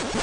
you